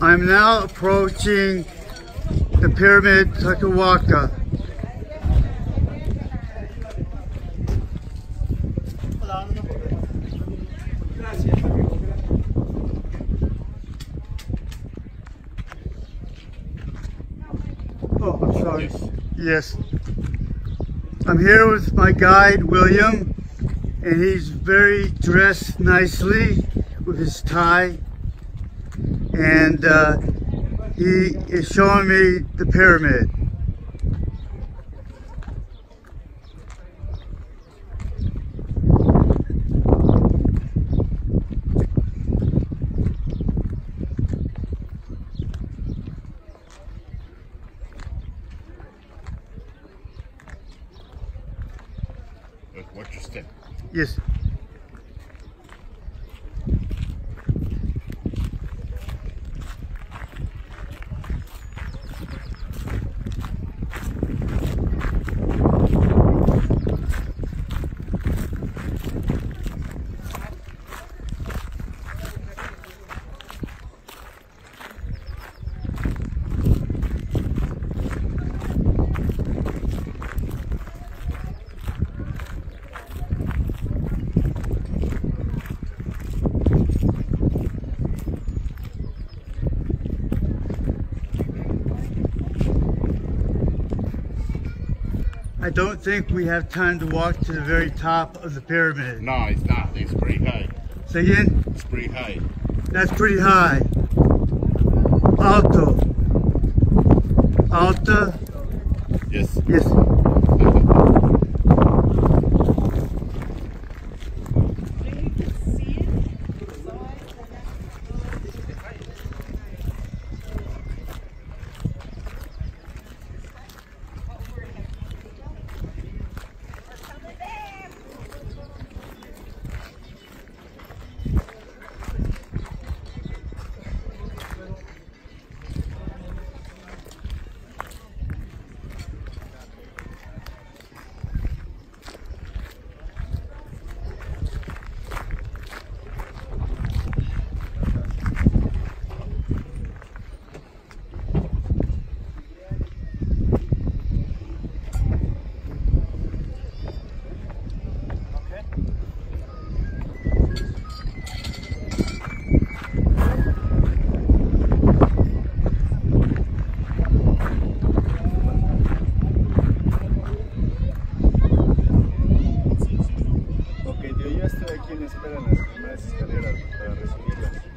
I'm now approaching the pyramid Takawaka. Oh, I'm sorry. Yes. I'm here with my guide, William, and he's very dressed nicely with his tie. And uh, he is showing me the pyramid. Watch your step. Yes. I don't think we have time to walk to the very top of the pyramid. No, it's not. It's pretty high. Say again? It's pretty high. That's pretty high. Alto. Alta. Yes. Yes. de quién esperan las primeras escaleras para recibirlas.